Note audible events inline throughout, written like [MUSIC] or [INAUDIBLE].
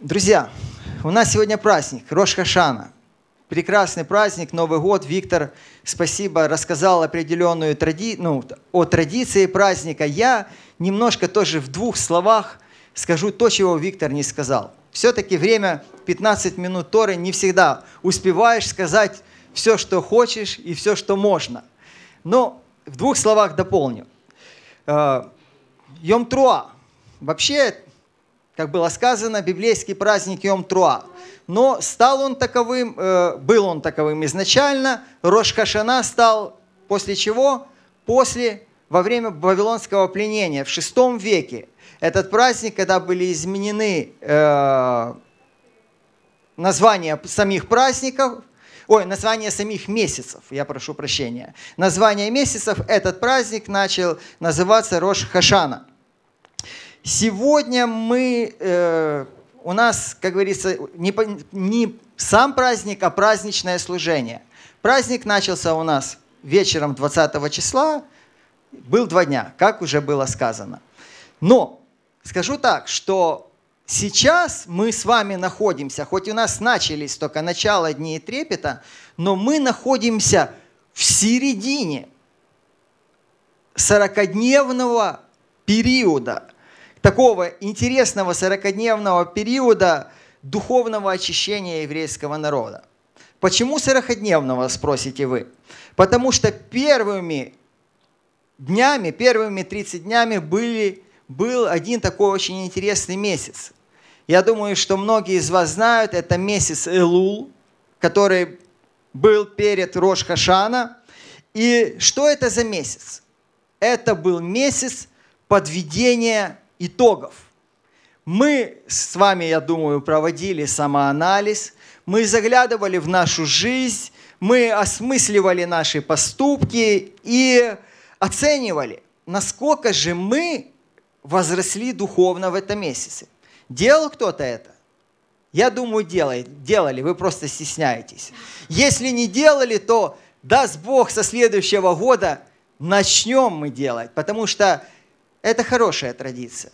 Друзья, у нас сегодня праздник, Рош Хашана. Прекрасный праздник, Новый год. Виктор, спасибо, рассказал определенную тради... ну, о традиции праздника. Я немножко тоже в двух словах скажу то, чего Виктор не сказал. Все-таки время 15 минут Торы не всегда успеваешь сказать все, что хочешь и все, что можно. Но в двух словах дополню. Э, Йом Труа. Вообще, как было сказано, библейский праздник Йом Труа – но стал он таковым, э, был он таковым изначально, Рош Хашана стал после чего? После, во время Вавилонского пленения в VI веке. Этот праздник, когда были изменены э, названия самих праздников, ой, название самих месяцев, я прошу прощения. Название месяцев, этот праздник начал называться Рош Хашана. Сегодня мы э, у нас, как говорится, не, не сам праздник, а праздничное служение. Праздник начался у нас вечером 20 числа, был два дня, как уже было сказано. Но скажу так, что сейчас мы с вами находимся, хоть у нас начались только начало дней трепета, но мы находимся в середине 40-дневного периода – такого интересного 40-дневного периода духовного очищения еврейского народа. Почему 40-дневного, спросите вы? Потому что первыми днями, первыми 30 днями были, был один такой очень интересный месяц. Я думаю, что многие из вас знают, это месяц Элул, который был перед Рош Хашана. И что это за месяц? Это был месяц подведения итогов. Мы с вами, я думаю, проводили самоанализ, мы заглядывали в нашу жизнь, мы осмысливали наши поступки и оценивали, насколько же мы возросли духовно в этом месяце. Делал кто-то это? Я думаю, делает, делали, вы просто стесняетесь. Если не делали, то даст Бог со следующего года начнем мы делать, потому что это хорошая традиция.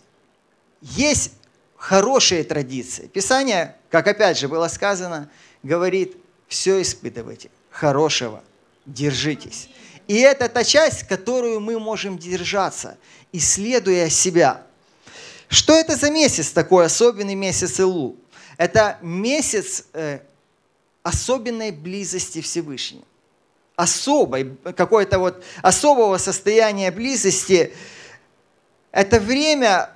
Есть хорошие традиции. Писание, как опять же было сказано, говорит, все испытывайте, хорошего, держитесь. И это та часть, которую мы можем держаться, исследуя себя. Что это за месяц такой, особенный месяц Илу? Это месяц э, особенной близости Всевышнего. Особой, какой-то вот особого состояния близости – это время,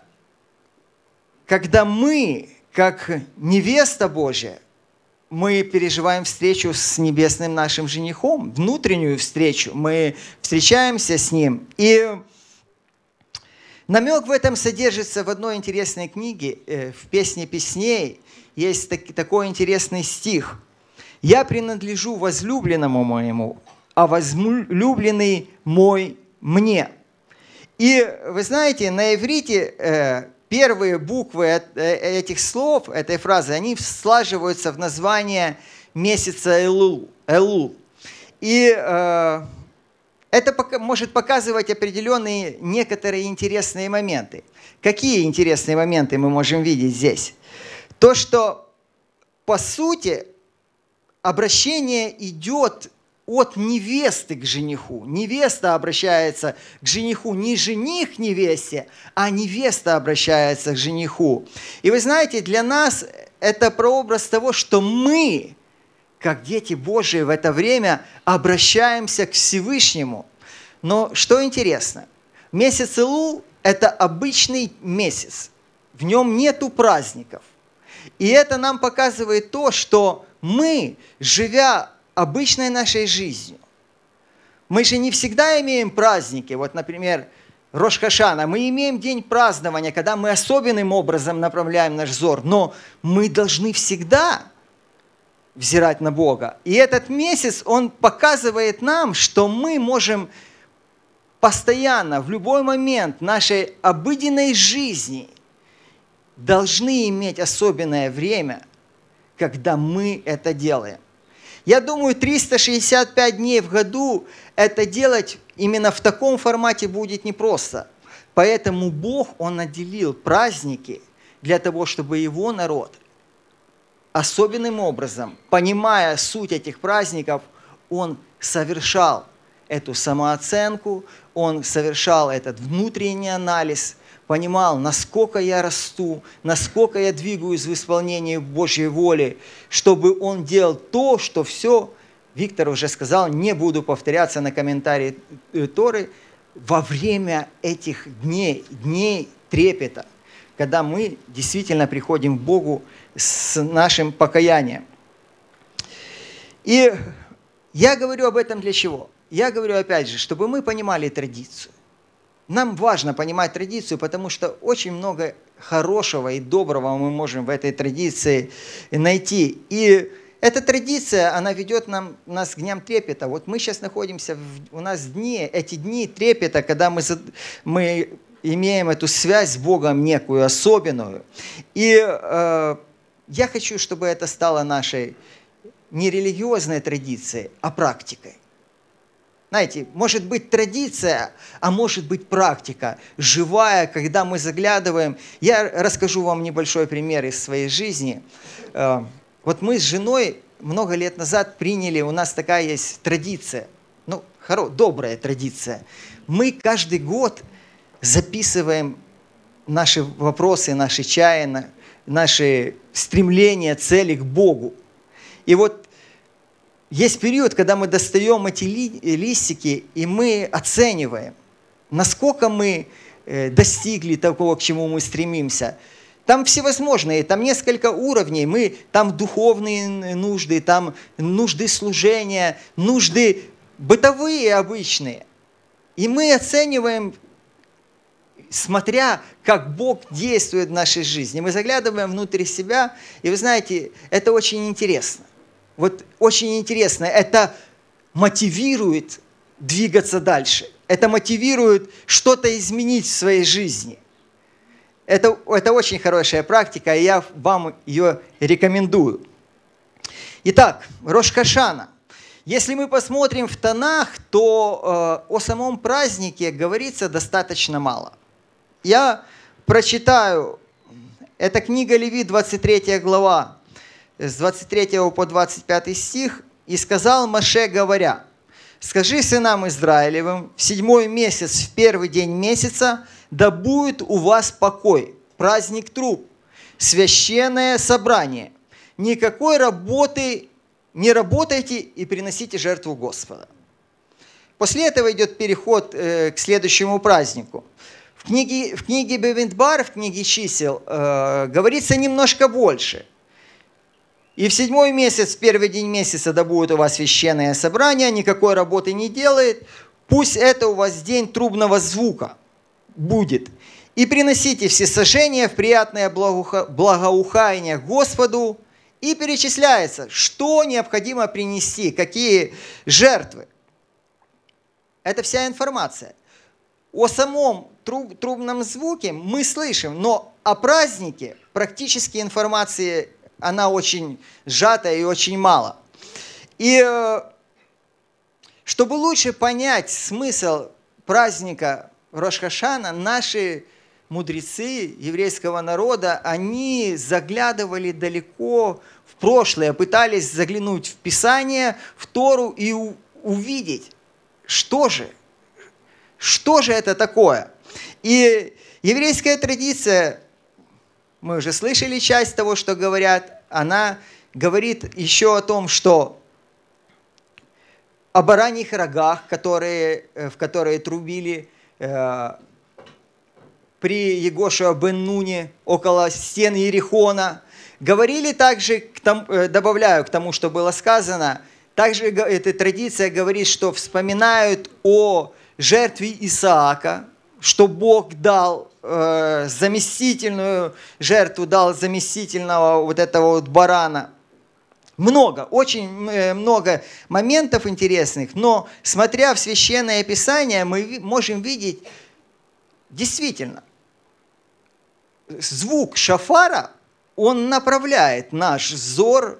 когда мы, как невеста Божья, мы переживаем встречу с небесным нашим женихом, внутреннюю встречу. Мы встречаемся с ним. И намек в этом содержится в одной интересной книге, э, в «Песне песней». Есть такой интересный стих. «Я принадлежу возлюбленному моему, а возлюбленный мой мне». И вы знаете, на иврите э, первые буквы э, этих слов, этой фразы, они слаживаются в название месяца Элул. Элул. И э, это может показывать определенные некоторые интересные моменты. Какие интересные моменты мы можем видеть здесь? То, что по сути обращение идет от невесты к жениху. Невеста обращается к жениху, не жених к невесте, а невеста обращается к жениху. И вы знаете, для нас это прообраз того, что мы, как дети Божии в это время, обращаемся к Всевышнему. Но что интересно, месяц Илул – это обычный месяц, в нем нету праздников. И это нам показывает то, что мы, живя обычной нашей жизнью. Мы же не всегда имеем праздники. Вот, например, Рошхашана. Мы имеем день празднования, когда мы особенным образом направляем наш взор. Но мы должны всегда взирать на Бога. И этот месяц, он показывает нам, что мы можем постоянно, в любой момент нашей обыденной жизни должны иметь особенное время, когда мы это делаем. Я думаю, 365 дней в году это делать именно в таком формате будет непросто. Поэтому Бог, Он отделил праздники для того, чтобы Его народ особенным образом, понимая суть этих праздников, он совершал эту самооценку, он совершал этот внутренний анализ, понимал, насколько я расту, насколько я двигаюсь в исполнении Божьей воли, чтобы он делал то, что все, Виктор уже сказал, не буду повторяться на комментарии э, Торы, во время этих дней, дней трепета, когда мы действительно приходим к Богу с нашим покаянием. И я говорю об этом для чего? Я говорю опять же, чтобы мы понимали традицию. Нам важно понимать традицию, потому что очень много хорошего и доброго мы можем в этой традиции найти. И эта традиция, она ведет нам, нас к дням трепета. Вот мы сейчас находимся, в, у нас дни, эти дни трепета, когда мы, мы имеем эту связь с Богом некую, особенную. И э, я хочу, чтобы это стало нашей не религиозной традицией, а практикой. Знаете, может быть традиция, а может быть практика, живая, когда мы заглядываем. Я расскажу вам небольшой пример из своей жизни. Э, вот мы с женой много лет назад приняли, у нас такая есть традиция, ну, хоро, добрая традиция. Мы каждый год записываем наши вопросы, наши чаяния, наши стремления, цели к Богу. И вот есть период, когда мы достаем эти ли, листики, и мы оцениваем, насколько мы э, достигли такого, к чему мы стремимся – там всевозможные, там несколько уровней. Мы, там духовные нужды, там нужды служения, нужды бытовые обычные. И мы оцениваем, смотря как Бог действует в нашей жизни. Мы заглядываем внутрь себя, и вы знаете, это очень интересно. Вот очень интересно. Это мотивирует двигаться дальше. Это мотивирует что-то изменить в своей жизни – это, это очень хорошая практика, и я вам ее рекомендую. Итак, Рошкашана. Если мы посмотрим в тонах, то э, о самом празднике говорится достаточно мало. Я прочитаю, это книга Леви, 23 глава, с 23 по 25 стих. «И сказал Маше, говоря, скажи сынам Израилевым, в седьмой месяц, в первый день месяца, да будет у вас покой, праздник труп, священное собрание. Никакой работы не работайте и приносите жертву Господа. После этого идет переход э, к следующему празднику. В книге, в книге Бевиндбар, в книге чисел, э, говорится немножко больше. И в седьмой месяц, в первый день месяца, да будет у вас священное собрание, никакой работы не делает. Пусть это у вас день трубного звука будет. И приносите все сожжения в приятное благоухание Господу. И перечисляется, что необходимо принести, какие жертвы. Это вся информация. О самом труб, трубном звуке мы слышим, но о празднике практически информации она очень сжата и очень мало. И э, чтобы лучше понять смысл праздника Рошхашана наши мудрецы еврейского народа, они заглядывали далеко в прошлое, пытались заглянуть в Писание, в Тору и увидеть, что же, что же это такое. И еврейская традиция, мы уже слышали часть того, что говорят, она говорит еще о том, что о бараньих рогах, которые, э, в которые трубили Э, при Егошуа бен Нуне около стен Ерихона. Говорили также, к тому, э, добавляю к тому, что было сказано, также эта традиция говорит, что вспоминают о жертве Исаака, что Бог дал э, заместительную жертву, дал заместительного вот этого вот барана – много, очень э, много моментов интересных, но смотря в Священное Писание, мы можем видеть действительно, звук шафара, он направляет наш взор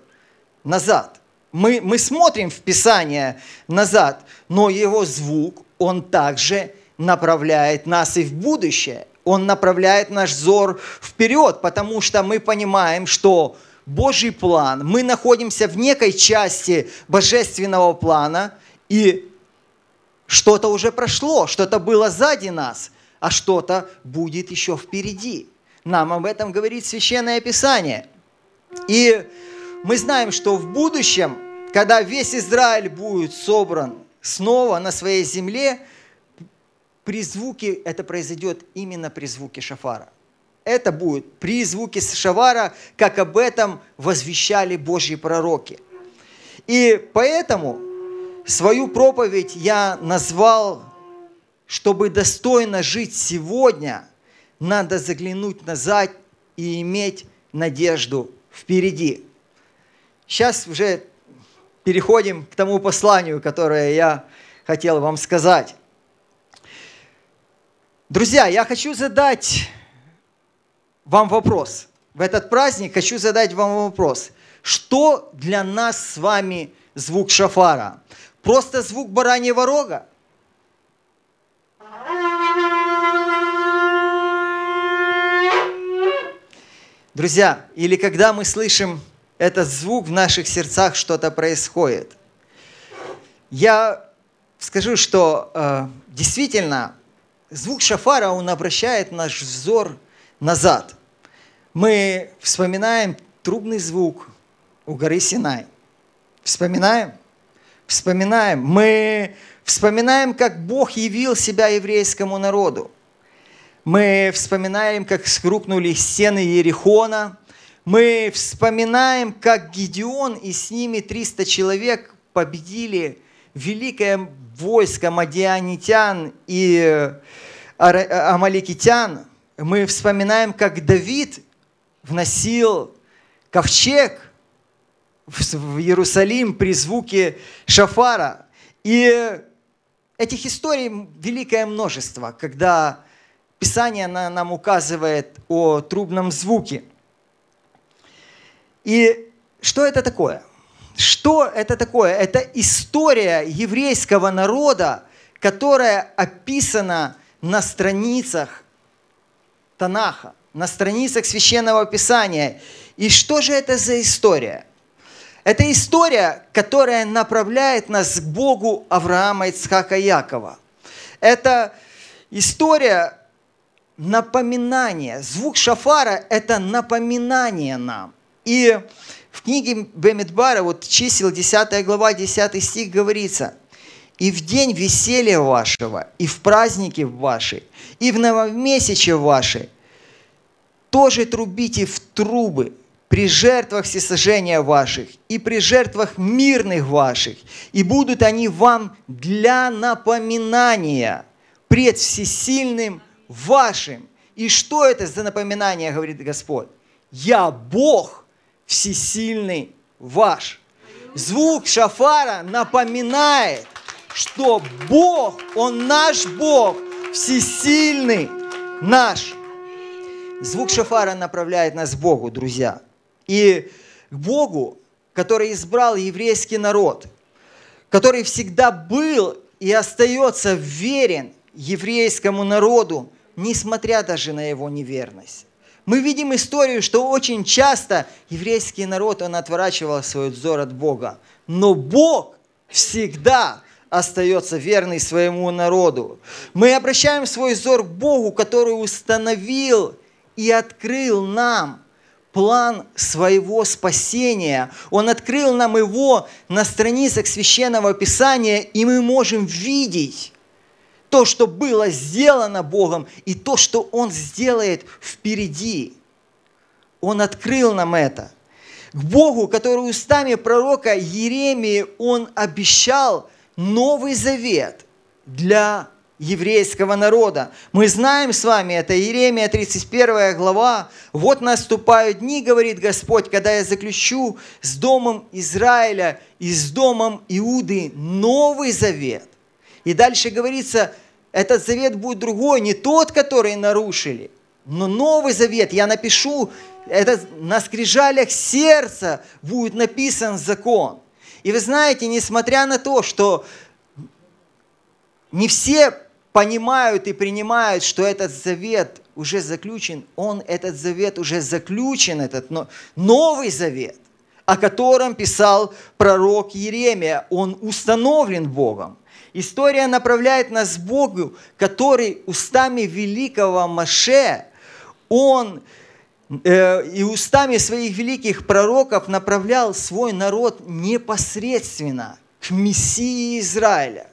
назад. Мы, мы смотрим в Писание назад, но его звук, он также направляет нас и в будущее. Он направляет наш взор вперед, потому что мы понимаем, что Божий план. Мы находимся в некой части божественного плана, и что-то уже прошло, что-то было сзади нас, а что-то будет еще впереди. Нам об этом говорит Священное Писание. И мы знаем, что в будущем, когда весь Израиль будет собран снова на своей земле, при звуке, это произойдет именно при звуке шафара. Это будет при звуке шафара, как об этом возвещали Божьи пророки. И поэтому свою проповедь я назвал, чтобы достойно жить сегодня, надо заглянуть назад и иметь надежду впереди. Сейчас уже переходим к тому посланию, которое я хотел вам сказать. Друзья, я хочу задать вам вопрос. В этот праздник хочу задать вам вопрос. Что для нас с вами звук шафара? Просто звук бараньего рога? Друзья, или когда мы слышим этот звук в наших сердцах, что-то происходит. Я скажу, что э, действительно звук шафара, он обращает наш взор назад. Мы вспоминаем трубный звук у горы Синай. Вспоминаем? Вспоминаем. Мы вспоминаем, как Бог явил себя еврейскому народу. Мы вспоминаем, как скрупнули стены Ерихона. Мы вспоминаем, как Гедеон и с ними 300 человек победили великое войско мадианитян и амаликитян. Мы вспоминаем, как Давид вносил ковчег в Иерусалим при звуке шафара. И этих историй великое множество, когда Писание нам указывает о трубном звуке. И что это такое? Что это такое? Это история еврейского народа, которая описана на страницах Танаха, на страницах Священного Писания. И что же это за история? Это история, которая направляет нас к Богу Авраама, Ицхака, Якова. Это история напоминания. Звук шафара – это напоминание нам. И в книге Бемидбара, вот чисел 10 глава, 10 стих говорится – и в день веселья вашего, и в праздники ваши, и в новомесяче ваши, тоже трубите в трубы при жертвах всесожжения ваших и при жертвах мирных ваших, и будут они вам для напоминания пред всесильным вашим. И что это за напоминание, говорит Господь? Я Бог всесильный ваш. Звук шафара напоминает, что Бог, Он наш Бог, всесильный наш. Звук шафара направляет нас к Богу, друзья. И к Богу, который избрал еврейский народ, который всегда был и остается верен еврейскому народу, несмотря даже на его неверность. Мы видим историю, что очень часто еврейский народ, он отворачивал свой взор от Бога. Но Бог всегда остается верный своему народу. Мы обращаем свой взор к Богу, который установил и открыл нам план своего спасения. Он открыл нам его на страницах Священного Писания, и мы можем видеть то, что было сделано Богом, и то, что Он сделает впереди. Он открыл нам это. К Богу, который устами пророка Еремии, Он обещал Новый Завет для еврейского народа. Мы знаем с вами, это Иеремия 31 глава. «Вот наступают дни, говорит Господь, когда я заключу с домом Израиля и с домом Иуды новый завет». И дальше говорится, этот завет будет другой, не тот, который нарушили, но новый завет. Я напишу, это на скрижалях сердца будет написан закон. И вы знаете, несмотря на то, что не все понимают и принимают, что этот завет уже заключен, он, этот завет уже заключен, этот новый завет, о котором писал пророк Еремия. Он установлен Богом. История направляет нас к Богу, который устами великого Маше, он э, и устами своих великих пророков направлял свой народ непосредственно к Мессии Израиля.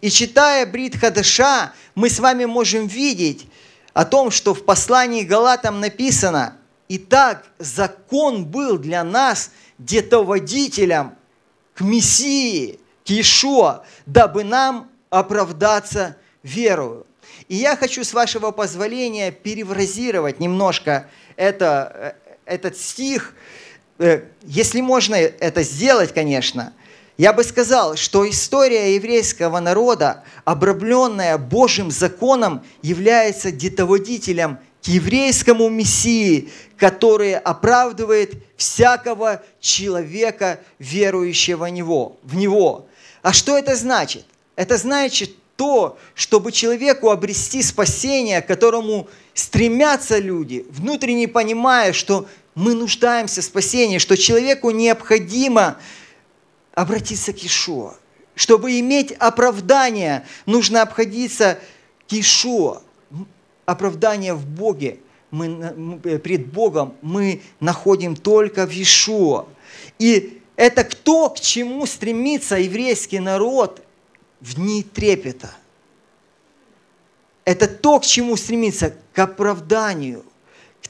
И читая Брит Хадаша, мы с вами можем видеть о том, что в послании Галатам написано, «Итак, закон был для нас детоводителем к Мессии, к Иешуа, дабы нам оправдаться верою». И я хочу, с вашего позволения, перевразировать немножко это, э, этот стих, э, если можно это сделать, конечно – я бы сказал, что история еврейского народа, обрабленная Божьим законом, является детоводителем к еврейскому Мессии, который оправдывает всякого человека, верующего в него, в него. А что это значит? Это значит то, чтобы человеку обрести спасение, к которому стремятся люди, внутренне понимая, что мы нуждаемся в спасении, что человеку необходимо обратиться к Ишуа. Чтобы иметь оправдание, нужно обходиться к Ишуа. Оправдание в Боге, мы, пред Богом мы находим только в Ишуа. И это кто, к чему стремится еврейский народ в дни трепета. Это то, к чему стремится, к оправданию –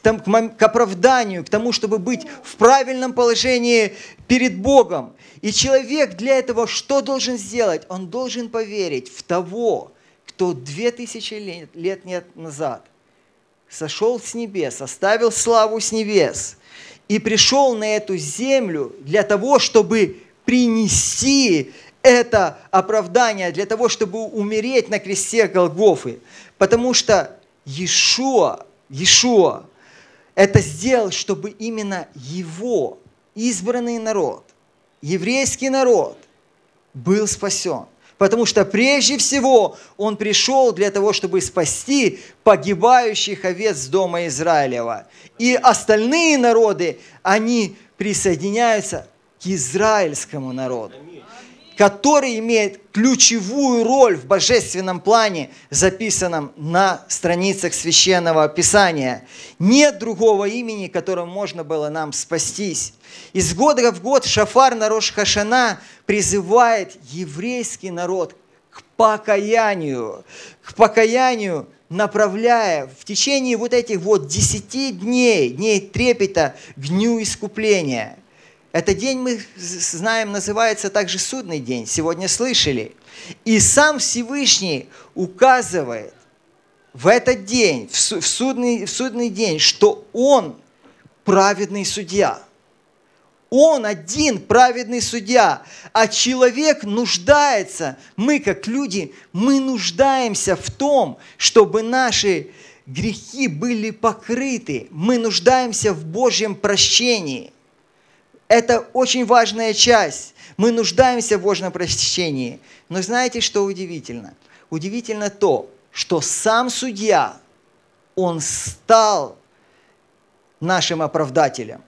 к оправданию, к тому, чтобы быть в правильном положении перед Богом. И человек для этого что должен сделать? Он должен поверить в того, кто две тысячи лет, лет назад сошел с небес, оставил славу с небес и пришел на эту землю для того, чтобы принести это оправдание, для того, чтобы умереть на кресте Голгофы. Потому что Иешуа, Иешуа это сделал, чтобы именно его избранный народ еврейский народ был спасен. Потому что прежде всего он пришел для того, чтобы спасти погибающих овец дома Израилева. И остальные народы, они присоединяются к израильскому народу который имеет ключевую роль в божественном плане, записанном на страницах священного писания. Нет другого имени, которым можно было нам спастись. Из года в год Шафар на Рош Хашана призывает еврейский народ к покаянию, к покаянию, направляя в течение вот этих вот десяти дней, дней трепета к дню искупления – этот день мы знаем, называется также судный день. Сегодня слышали. И сам Всевышний указывает в этот день, в судный, в судный день, что Он праведный судья. Он один праведный судья, а человек нуждается, мы как люди, мы нуждаемся в том, чтобы наши грехи были покрыты. Мы нуждаемся в Божьем прощении. Это очень важная часть. Мы нуждаемся в Божьем прощении. Но знаете, что удивительно? Удивительно то, что сам судья, он стал нашим оправдателем.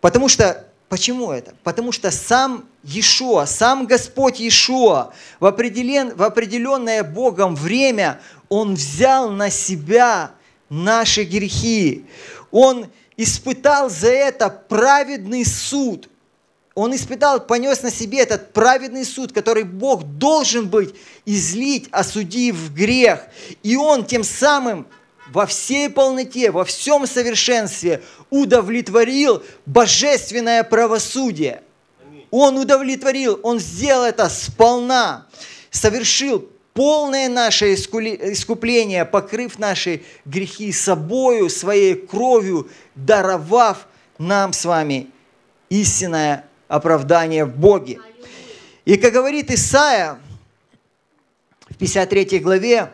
Потому что, почему это? Потому что сам Иешуа, сам Господь Иешуа в, определен, в определенное Богом время, Он взял на себя наши грехи. Он испытал за это праведный суд. Он испытал, понес на себе этот праведный суд, который Бог должен быть излить, осудив грех. И он тем самым во всей полноте, во всем совершенстве удовлетворил божественное правосудие. Он удовлетворил, он сделал это сполна, совершил полное наше искупление, покрыв наши грехи собою, своей кровью, даровав нам с вами истинное оправдание в Боге. И как говорит Исаия в 53 главе,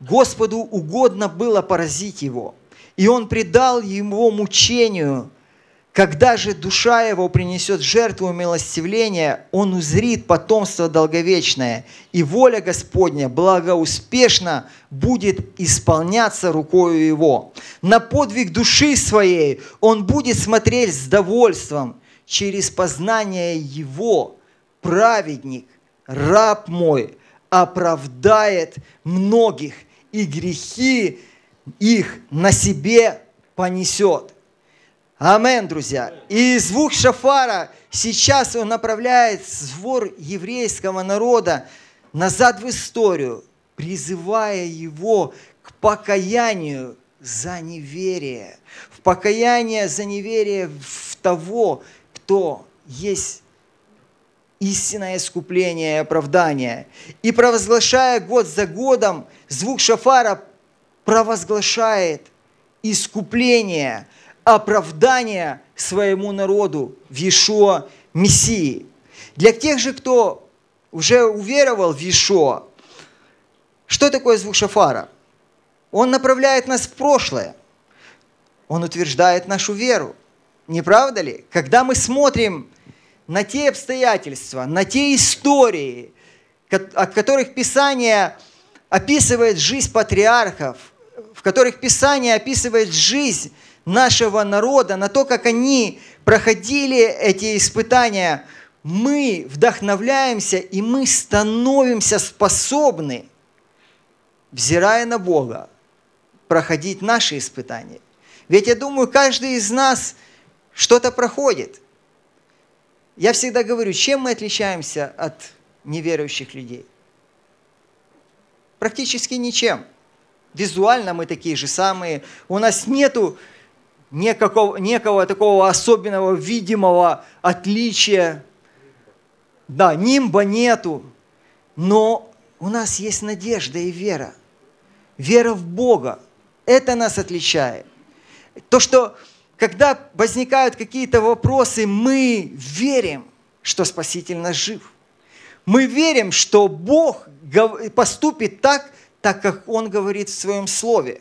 Господу угодно было поразить его, и он предал его мучению, Когда же душа его принесет жертву милостивления, он узрит потомство долговечное, и воля Господня благоуспешно будет исполняться рукою его. На подвиг души своей он будет смотреть с довольством, через познание его праведник, раб мой, оправдает многих, и грехи их на себе понесет. Амен, друзья. И звук шафара сейчас он направляет звор еврейского народа назад в историю, призывая его к покаянию за неверие, в покаяние за неверие в того, кто есть истинное искупление и оправдание. И провозглашая год за годом, звук шафара провозглашает искупление – оправдания своему народу в Иешуа Мессии. Для тех же, кто уже уверовал в Иешуа, что такое звук шафара? Он направляет нас в прошлое. Он утверждает нашу веру. Не правда ли? Когда мы смотрим на те обстоятельства, на те истории, о которых Писание описывает жизнь патриархов, в которых Писание описывает жизнь нашего народа, на то, как они проходили эти испытания, мы вдохновляемся и мы становимся способны, взирая на Бога, проходить наши испытания. Ведь я думаю, каждый из нас что-то проходит. Я всегда говорю, чем мы отличаемся от неверующих людей? Практически ничем. Визуально мы такие же самые. У нас нету некого, некого такого особенного видимого отличия. Да, нимба нету, но у нас есть надежда и вера. Вера в Бога. Это нас отличает. То, что когда возникают какие-то вопросы, мы верим, что Спаситель нас жив. Мы верим, что Бог поступит так, так как Он говорит в Своем Слове.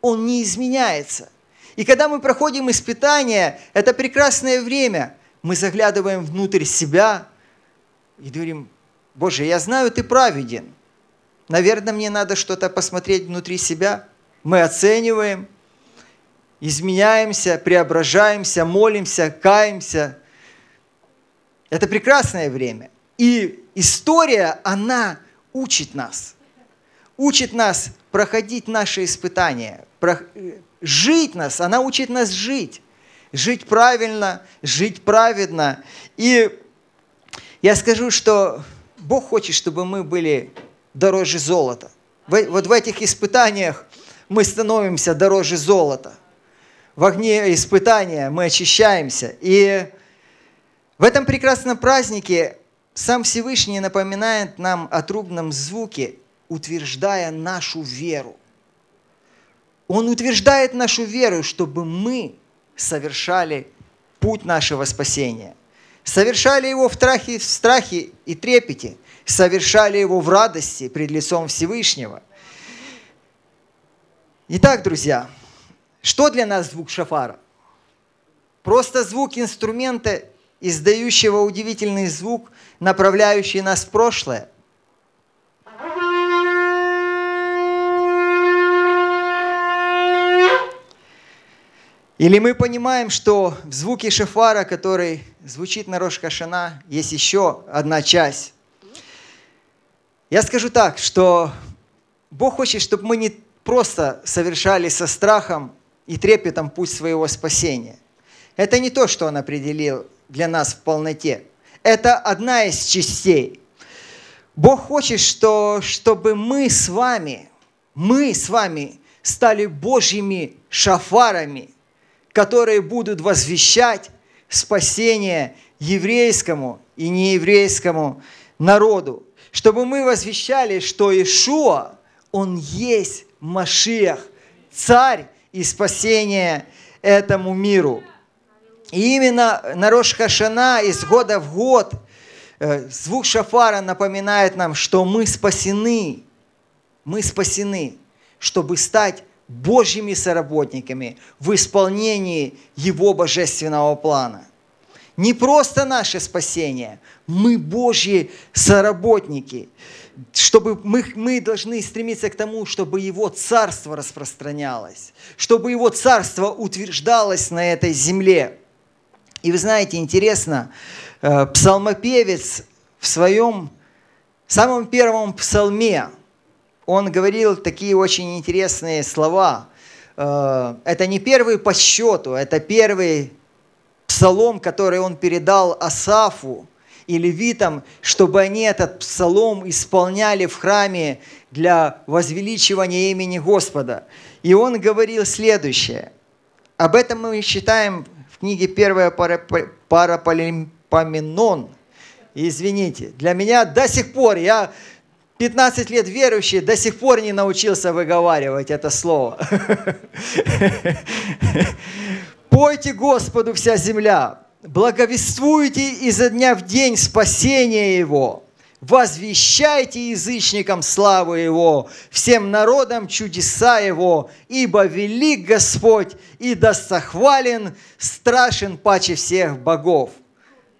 Он не изменяется. И когда мы проходим испытания, это прекрасное время, мы заглядываем внутрь себя и говорим, Боже, я знаю, ты праведен. Наверное, мне надо что-то посмотреть внутри себя. Мы оцениваем, изменяемся, преображаемся, молимся, каемся. Это прекрасное время. И история, она учит нас. Учит нас проходить наши испытания, жить нас, она учит нас жить. Жить правильно, жить праведно. И я скажу, что Бог хочет, чтобы мы были дороже золота. Вот в этих испытаниях мы становимся дороже золота. В огне испытания мы очищаемся. И в этом прекрасном празднике сам Всевышний напоминает нам о трубном звуке, утверждая нашу веру. Он утверждает нашу веру, чтобы мы совершали путь нашего спасения. Совершали его в страхе, в страхе и трепете. Совершали его в радости пред лицом Всевышнего. Итак, друзья, что для нас звук шафара? Просто звук инструмента, издающего удивительный звук, направляющий нас в прошлое – Или мы понимаем, что в звуке шефара, который звучит на Рош Хашана, есть еще одна часть. Я скажу так, что Бог хочет, чтобы мы не просто совершали со страхом и трепетом путь своего спасения. Это не то, что Он определил для нас в полноте. Это одна из частей. Бог хочет, что, чтобы мы с вами, мы с вами стали Божьими шафарами – которые будут возвещать спасение еврейскому и нееврейскому народу. Чтобы мы возвещали, что Ишуа, Он есть Машиах, царь и спасение этому миру. И именно на Рош из года в год э, звук шафара напоминает нам, что мы спасены, мы спасены, чтобы стать Божьими соработниками в исполнении Его божественного плана. Не просто наше спасение, мы Божьи соработники, чтобы мы, мы должны стремиться к тому, чтобы Его Царство распространялось, чтобы Его Царство утверждалось на этой земле. И вы знаете, интересно, э, псалмопевец в своем самом первом псалме, он говорил такие очень интересные слова. Э, это не первый по счету, это первый псалом, который он передал Асафу и левитам, чтобы они этот псалом исполняли в храме для возвеличивания имени Господа. И он говорил следующее. Об этом мы читаем в книге «Первая парапалимпоменон». Извините, для меня до сих пор, я 15 лет верующий, до сих пор не научился выговаривать это слово. Пойте Господу вся земля, благовествуйте изо дня в день спасение Его, возвещайте язычникам славу Его, всем народам чудеса Его, ибо велик Господь и достохвален, страшен паче всех богов.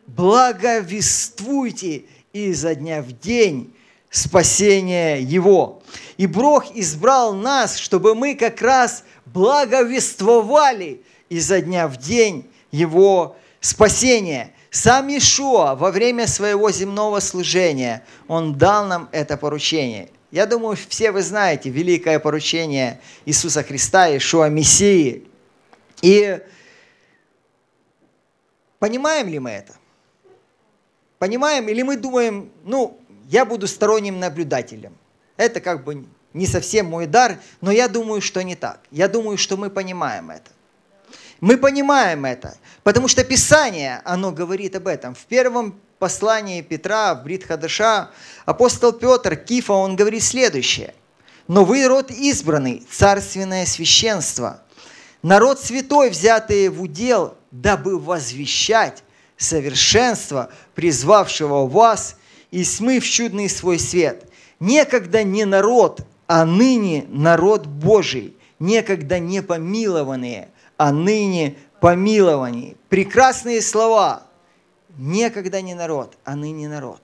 Благовествуйте изо дня в день спасение Его. И Бог избрал нас, чтобы мы как раз благовествовали – изо дня в день его спасения. Сам Ишуа во время своего земного служения, он дал нам это поручение. Я думаю, все вы знаете великое поручение Иисуса Христа, Ишуа Мессии. И понимаем ли мы это? Понимаем? Или мы думаем, ну, я буду сторонним наблюдателем. Это как бы не совсем мой дар, но я думаю, что не так. Я думаю, что мы понимаем это. Мы понимаем это, потому что Писание, оно говорит об этом. В первом послании Петра, в Брит Хадаша, апостол Петр, Кифа, он говорит следующее. «Но вы род избранный, царственное священство, народ святой, взятый в удел, дабы возвещать совершенство, призвавшего вас и смыв чудный свой свет. Некогда не народ, а ныне народ Божий, некогда не помилованные, а ныне помиловании. Прекрасные слова. Некогда не народ, а ныне народ.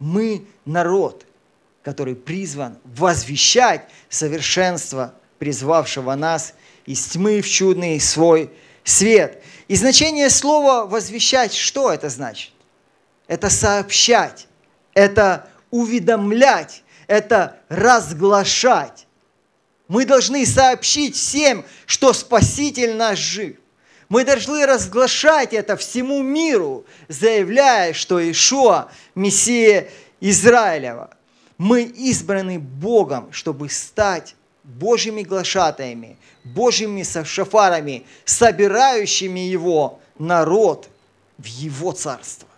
Мы народ, который призван возвещать совершенство призвавшего нас из тьмы в чудный свой свет. И значение слова «возвещать» что это значит? Это сообщать, это уведомлять, это разглашать. Мы должны сообщить всем, что Спаситель наш жив. Мы должны разглашать это всему миру, заявляя, что Ишуа – Мессия Израилева. Мы избраны Богом, чтобы стать Божьими глашатаями, Божьими шафарами, собирающими Его народ в Его царство.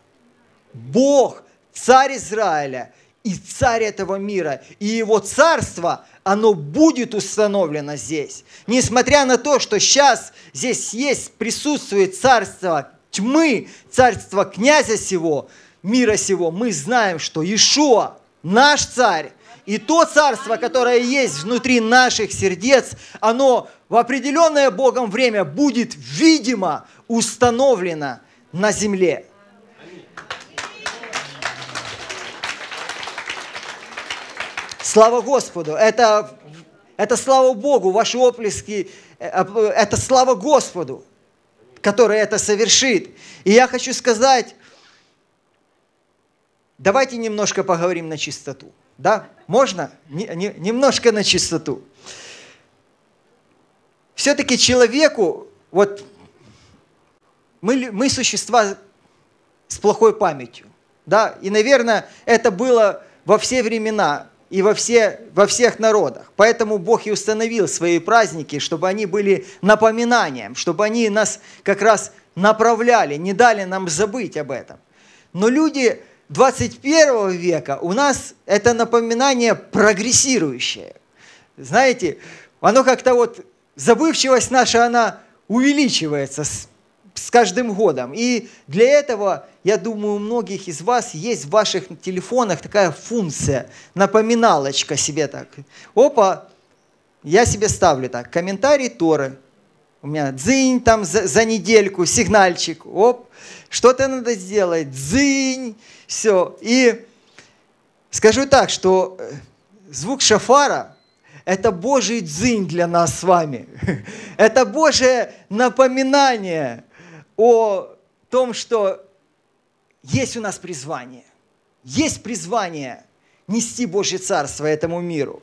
Бог, царь Израиля и царь этого мира, и Его царство – оно будет установлено здесь. Несмотря на то, что сейчас здесь есть, присутствует царство тьмы, царство князя сего, мира сего, мы знаем, что Иешуа, наш царь, и то царство, которое есть внутри наших сердец, оно в определенное Богом время будет видимо установлено на земле. Слава Господу! Это, это слава Богу, ваши оплески, э, это слава Господу, который это совершит. И я хочу сказать, давайте немножко поговорим на чистоту. Да? Можно? Не, не, немножко на чистоту. Все-таки человеку, вот мы, мы существа с плохой памятью. Да? И, наверное, это было во все времена и во, все, во всех народах. Поэтому Бог и установил свои праздники, чтобы они были напоминанием, чтобы они нас как раз направляли, не дали нам забыть об этом. Но люди 21 века у нас это напоминание прогрессирующее. Знаете, оно как-то вот, забывчивость наша, она увеличивается с каждым годом. И для этого, я думаю, у многих из вас есть в ваших телефонах такая функция, напоминалочка себе так. Опа, я себе ставлю так, комментарий Торы. У меня дзынь там за, за недельку, сигнальчик, оп, что-то надо сделать, дзынь, все. И скажу так, что э, звук шафара – это Божий дзынь для нас с вами. [LAUGHS] Это Божие напоминание о том, что есть у нас призвание. Есть призвание нести Божье Царство этому миру.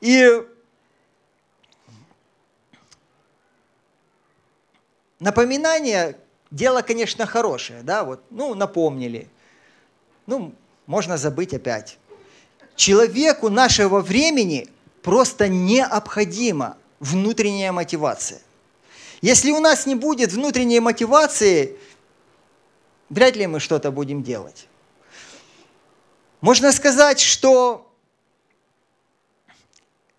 И напоминание – дело, конечно, хорошее, да, вот, ну, напомнили. Ну, можно забыть опять. Человеку нашего времени просто необходима внутренняя мотивация. Если у нас не будет внутренней мотивации, вряд ли мы что-то будем делать. Можно сказать, что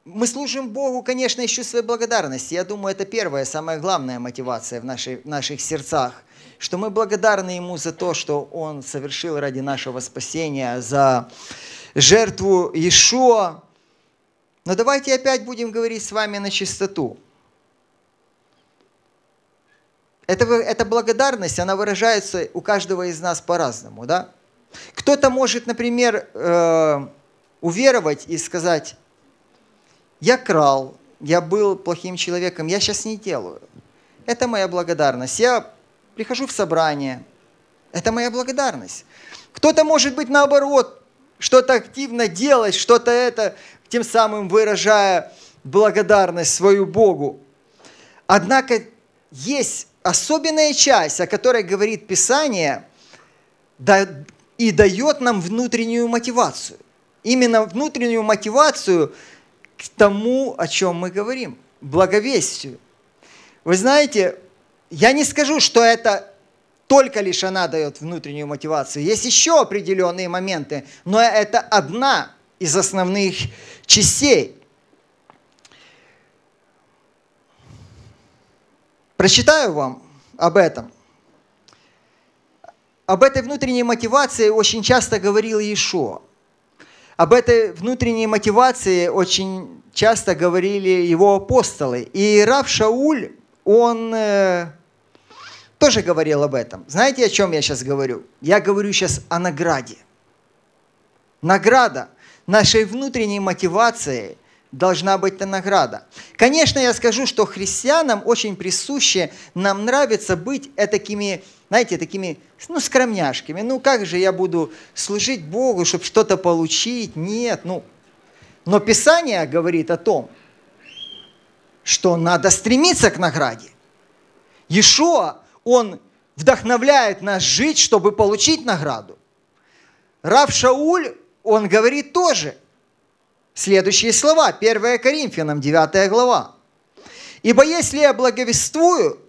мы служим Богу, конечно, еще своей благодарности. Я думаю, это первая, самая главная мотивация в, нашей, в наших сердцах, что мы благодарны Ему за то, что Он совершил ради нашего спасения, за жертву Иешуа. Но давайте опять будем говорить с вами на чистоту. Это, эта благодарность, она выражается у каждого из нас по-разному, да? Кто-то может, например, э, уверовать и сказать, я крал, я был плохим человеком, я сейчас не делаю. Это моя благодарность. Я прихожу в собрание, это моя благодарность. Кто-то может быть наоборот, что-то активно делать, что-то это, тем самым выражая благодарность свою Богу. Однако есть особенная часть, о которой говорит Писание, и дает нам внутреннюю мотивацию. Именно внутреннюю мотивацию – к тому, о чем мы говорим, благовестию. Вы знаете, я не скажу, что это только лишь она дает внутреннюю мотивацию. Есть еще определенные моменты, но это одна из основных частей. Прочитаю вам об этом. Об этой внутренней мотивации очень часто говорил Иешуа. Об этой внутренней мотивации очень часто говорили его апостолы. И Рав Шауль, он э, тоже говорил об этом. Знаете, о чем я сейчас говорю? Я говорю сейчас о награде. Награда нашей внутренней мотивации должна быть эта награда. Конечно, я скажу, что христианам очень присуще, нам нравится быть такими знаете, такими, ну, скромняшками. Ну, как же я буду служить Богу, чтобы что-то получить? Нет, ну. Но Писание говорит о том, что надо стремиться к награде. Иешуа, он вдохновляет нас жить, чтобы получить награду. Рав Шауль, он говорит тоже следующие слова, 1 Коринфянам, 9 глава. «Ибо если я благовествую,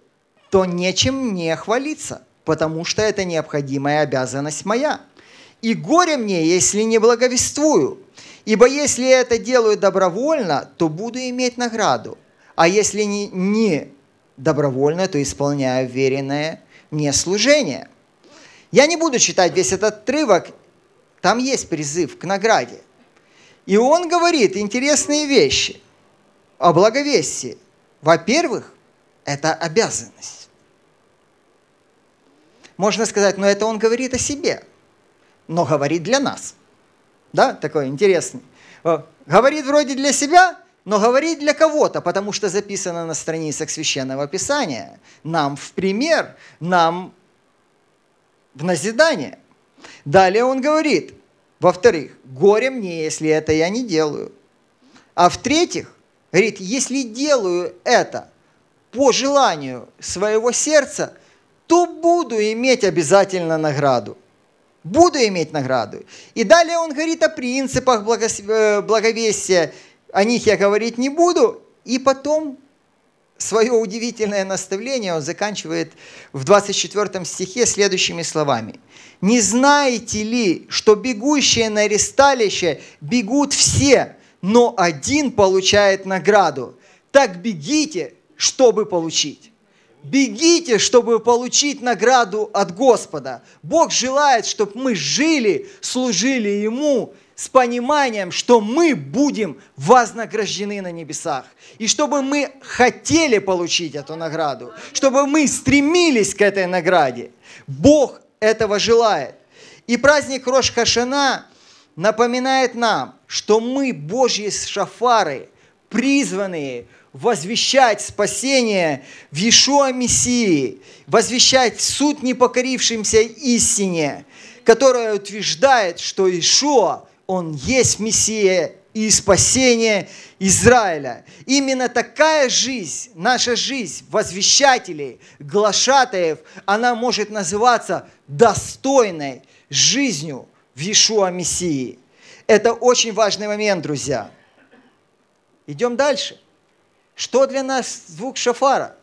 то нечем мне хвалиться, потому что это необходимая обязанность моя. И горе мне, если не благовествую, ибо если я это делаю добровольно, то буду иметь награду, а если не, не добровольно, то исполняю веренное мне служение. Я не буду читать весь этот отрывок, там есть призыв к награде. И он говорит интересные вещи о благовестии. Во-первых, это обязанность. Можно сказать, но это он говорит о себе, но говорит для нас. Да, такой интересный. Говорит вроде для себя, но говорит для кого-то, потому что записано на страницах Священного Писания. Нам в пример, нам в назидание. Далее он говорит, во-вторых, горе мне, если это я не делаю. А в-третьих, говорит, если делаю это по желанию своего сердца, то буду иметь обязательно награду. Буду иметь награду. И далее он говорит о принципах э, благовестия. О них я говорить не буду. И потом свое удивительное наставление он заканчивает в 24 стихе следующими словами. «Не знаете ли, что бегущие на аресталище бегут все, но один получает награду? Так бегите, чтобы получить». Бегите, чтобы получить награду от Господа. Бог желает, чтобы мы жили, служили Ему с пониманием, что мы будем вознаграждены на небесах. И чтобы мы хотели получить эту награду, чтобы мы стремились к этой награде. Бог этого желает. И праздник Рош Хашана напоминает нам, что мы, Божьи шафары, призванные возвещать спасение в Иешуа Мессии, возвещать суд непокорившимся истине, которая утверждает, что Иешуа, Он есть Мессия и спасение Израиля. Именно такая жизнь, наша жизнь возвещателей, глашатаев, она может называться достойной жизнью в Иешуа Мессии. Это очень важный момент, друзья. Идем дальше. Что для нас звук шафара?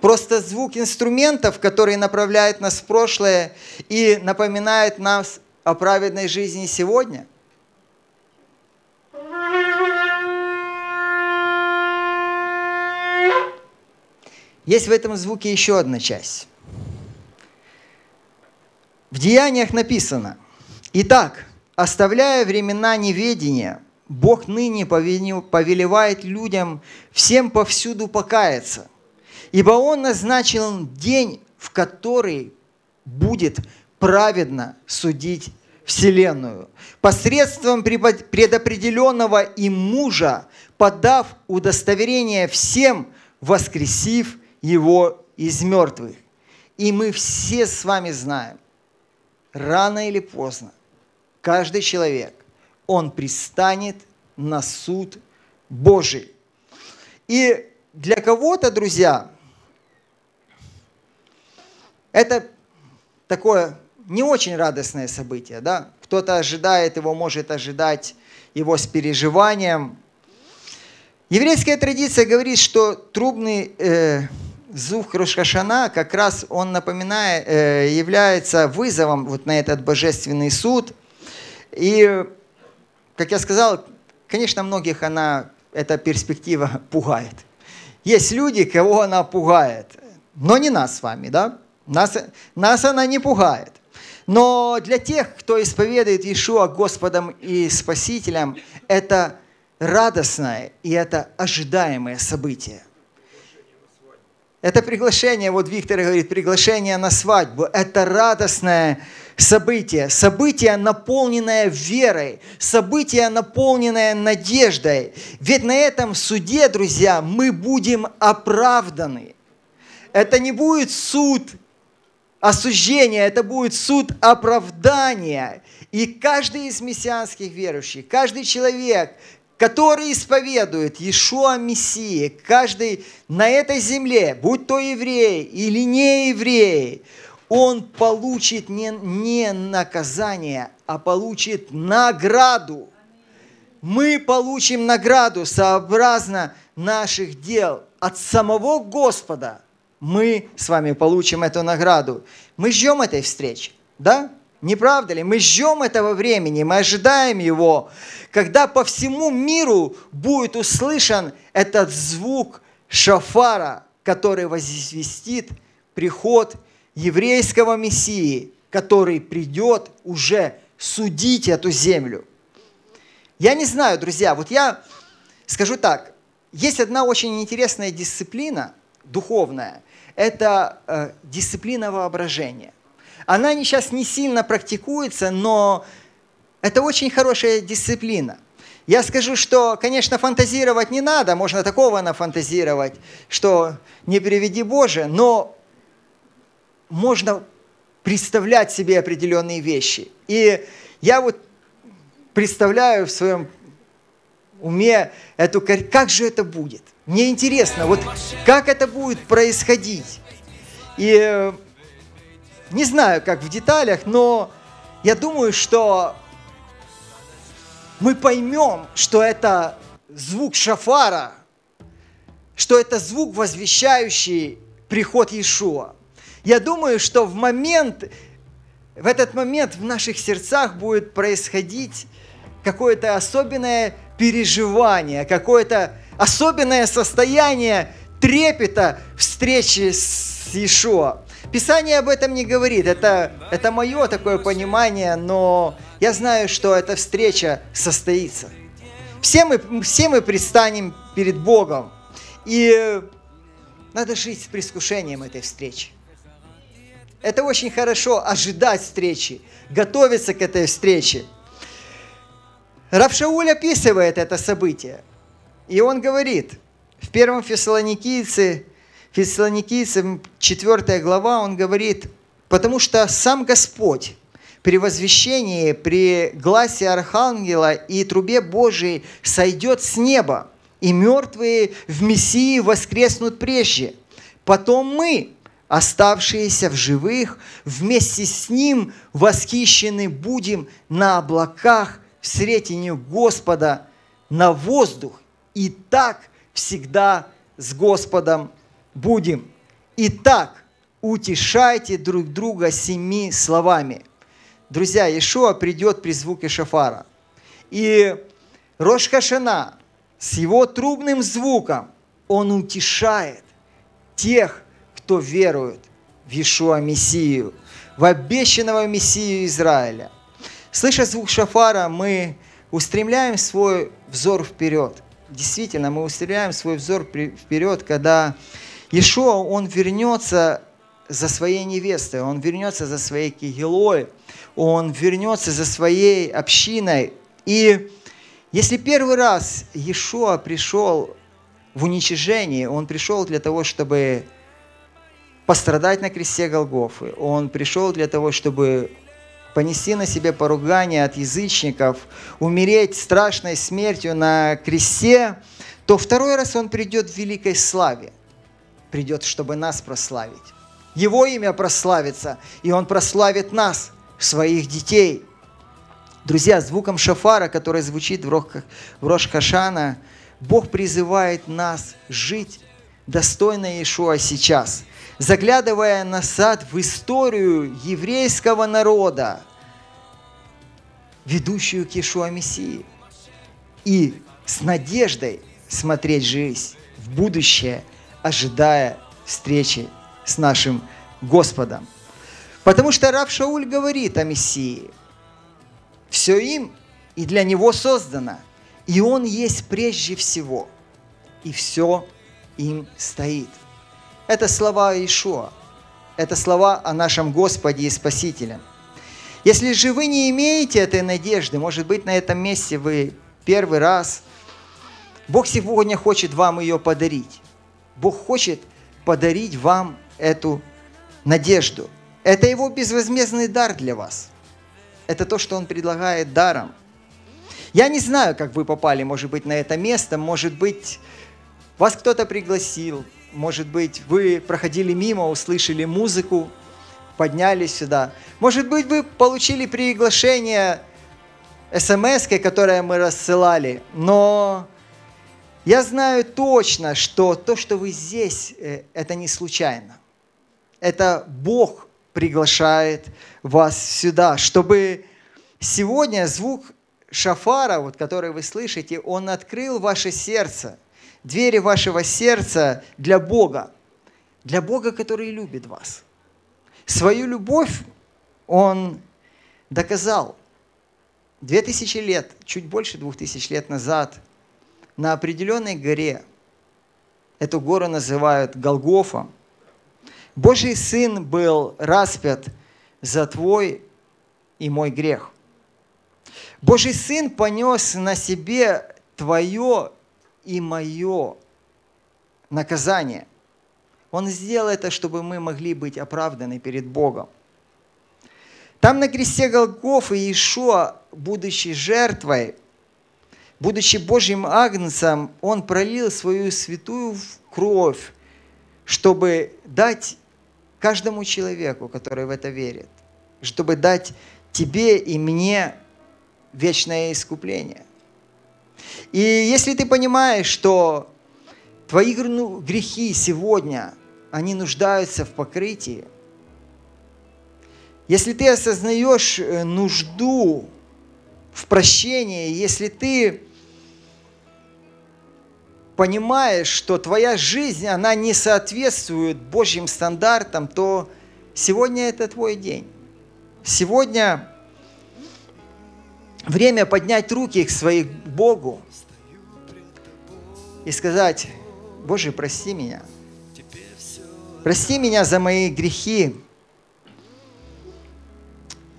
Просто звук инструментов, который направляет нас в прошлое и напоминает нас о праведной жизни сегодня. Есть в этом звуке еще одна часть. В Деяниях написано, «Итак, оставляя времена неведения, Бог ныне повелевает людям всем повсюду покаяться, ибо Он назначил день, в который будет праведно судить Вселенную, посредством предопределенного им мужа, подав удостоверение всем, воскресив его из мертвых. И мы все с вами знаем, рано или поздно, каждый человек он пристанет на суд Божий. И для кого-то, друзья, это такое не очень радостное событие, да? Кто-то ожидает его, может ожидать его с переживанием. Еврейская традиция говорит, что трубный э, звук Рошхашана как раз он напоминает, э, является вызовом вот на этот божественный суд. И как я сказал, конечно, многих она, эта перспектива [LAUGHS] пугает. Есть люди, кого она пугает, но не нас с вами, да? Нас, нас она не пугает. Но для тех, кто исповедует Иешуа Господом и Спасителем, это радостное и это ожидаемое событие. Это приглашение, вот Виктор говорит, приглашение на свадьбу. Это радостное событие, событие, наполненное верой, событие, наполненное надеждой. Ведь на этом суде, друзья, мы будем оправданы. Это не будет суд осуждения, это будет суд оправдания. И каждый из мессианских верующих, каждый человек, который исповедует Иешуа Мессии, каждый на этой земле, будь то еврей или не еврей, он получит не, не наказание, а получит награду. Мы получим награду сообразно наших дел от самого Господа. Мы с вами получим эту награду. Мы ждем этой встречи, да? Не правда ли? Мы ждем этого времени, мы ожидаем его, когда по всему миру будет услышан этот звук шафара, который возвестит приход еврейского Мессии, который придет уже судить эту землю. Я не знаю, друзья, вот я скажу так, есть одна очень интересная дисциплина духовная, это э, дисциплина воображения. Она сейчас не сильно практикуется, но это очень хорошая дисциплина. Я скажу, что, конечно, фантазировать не надо, можно такого нафантазировать, что не приведи Боже, но можно представлять себе определенные вещи. И я вот представляю в своем уме эту как же это будет. Мне интересно, вот как это будет происходить. И э, не знаю, как в деталях, но я думаю, что мы поймем, что это звук шафара, что это звук, возвещающий приход Иешуа. Я думаю, что в момент, в этот момент в наших сердцах будет происходить какое-то особенное переживание, какое-то особенное состояние трепета встречи с Иешуа. Писание об этом не говорит, это, это мое такое понимание, но я знаю, что эта встреча состоится. Все мы, все мы предстанем перед Богом, и надо жить с предвкушением этой встречи. Это очень хорошо ожидать встречи, готовиться к этой встрече. Равшауль описывает это событие. И он говорит, в первом Фессалоникийце, Фессалоникийцам 4 глава, он говорит, потому что сам Господь при возвещении, при гласе Архангела и трубе Божией сойдет с неба, и мертвые в Мессии воскреснут прежде. Потом мы, оставшиеся в живых, вместе с Ним восхищены будем на облаках в сретению Господа на воздух. И так всегда с Господом будем. Итак, утешайте друг друга семи словами. Друзья, Иешуа придет при звуке шафара. И Рошкашана с его трубным звуком, он утешает тех, кто верует в Иешуа Мессию, в обещанного Мессию Израиля. Слыша звук шафара, мы устремляем свой взор вперед – действительно, мы устремляем свой взор вперед, когда Иешуа, он вернется за своей невестой, он вернется за своей кигелой, он вернется за своей общиной. И если первый раз Иешуа пришел в уничижении, он пришел для того, чтобы пострадать на кресте Голгофы, он пришел для того, чтобы понести на себе поругание от язычников, умереть страшной смертью на кресте, то второй раз он придет в великой славе. Придет, чтобы нас прославить. Его имя прославится, и он прославит нас, своих детей. Друзья, звуком шафара, который звучит в Рош-Хашана, Бог призывает нас жить достойно Иешуа сейчас – заглядывая назад в историю еврейского народа, ведущую к Иешуа Мессии, и с надеждой смотреть жизнь в будущее, ожидая встречи с нашим Господом. Потому что Рав Шауль говорит о Мессии. Все им и для него создано. И он есть прежде всего. И все им стоит. Это слова Ишуа. Это слова о нашем Господе и Спасителе. Если же вы не имеете этой надежды, может быть, на этом месте вы первый раз, Бог сегодня хочет вам ее подарить. Бог хочет подарить вам эту надежду. Это его безвозмездный дар для вас. Это то, что он предлагает даром. Я не знаю, как вы попали, может быть, на это место, может быть, вас кто-то пригласил, может быть, вы проходили мимо, услышали музыку, поднялись сюда. Может быть, вы получили приглашение смс, которое мы рассылали, но я знаю точно, что то, что вы здесь, э, это не случайно. Это Бог приглашает вас сюда, чтобы сегодня звук шафара, вот, который вы слышите, он открыл ваше сердце – двери вашего сердца для Бога, для Бога, который любит вас. Свою любовь Он доказал две тысячи лет, чуть больше двух тысяч лет назад, на определенной горе. Эту гору называют Голгофа. Божий Сын был распят за твой и мой грех. Божий Сын понес на себе твое и мое наказание. Он сделал это, чтобы мы могли быть оправданы перед Богом. Там на кресте Голгофа Иешуа, будучи жертвой, будучи Божьим агнцем, Он пролил свою святую кровь, чтобы дать каждому человеку, который в это верит, чтобы дать тебе и мне вечное искупление. И если ты понимаешь, что твои грехи сегодня, они нуждаются в покрытии, если ты осознаешь э, нужду в прощении, если ты понимаешь, что твоя жизнь, она не соответствует Божьим стандартам, то сегодня это твой день. Сегодня время поднять руки к своим Богу и сказать, Боже, прости меня. Прости меня за мои грехи.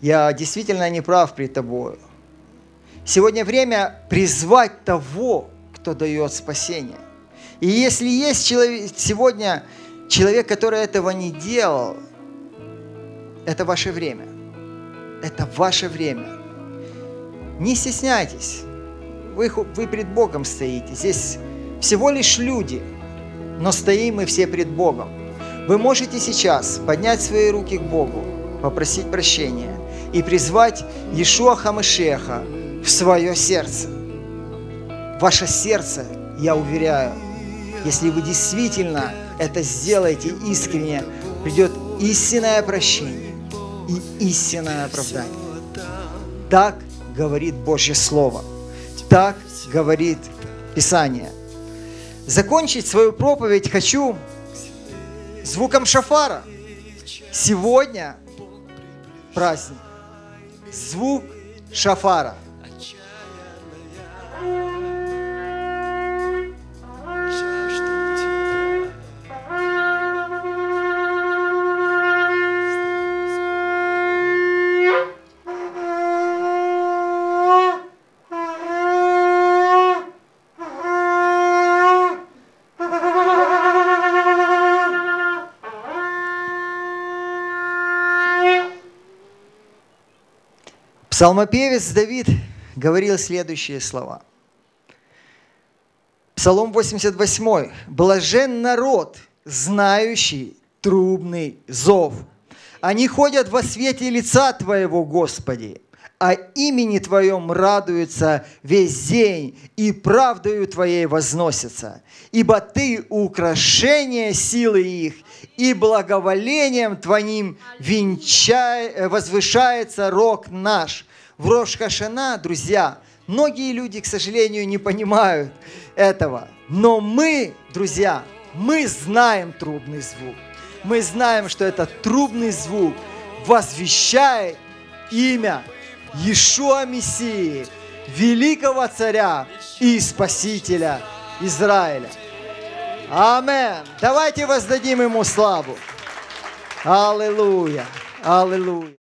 Я действительно не прав пред Тобою. Сегодня время призвать того, кто дает спасение. И если есть человек, сегодня человек, который этого не делал, это ваше время. Это ваше время. Не стесняйтесь. Вы, вы пред Богом стоите. Здесь всего лишь люди, но стоим мы все пред Богом. Вы можете сейчас поднять свои руки к Богу, попросить прощения и призвать Иешуа Хамашеха в свое сердце. Ваше сердце, я уверяю, если вы действительно это сделаете искренне, придет истинное прощение и истинное оправдание. Так говорит Божье Слово. Так говорит Писание. Закончить свою проповедь хочу звуком шафара. Сегодня праздник. Звук шафара. Псалмопевец Давид говорил следующие слова. Псалом 88. «Блажен народ, знающий трубный зов. Они ходят во свете лица Твоего, Господи, а имени Твоем радуются весь день, и правдою Твоей возносятся. Ибо Ты украшение силы их, и благоволением Твоим венчай, возвышается рог наш. В Рош Хашана, друзья, многие люди, к сожалению, не понимают этого. Но мы, друзья, мы знаем трубный звук. Мы знаем, что этот трубный звук возвещает имя Иешуа Мессии, великого царя и спасителя Израиля. Амен. Давайте воздадим ему славу. Аллилуйя. Аллилуйя.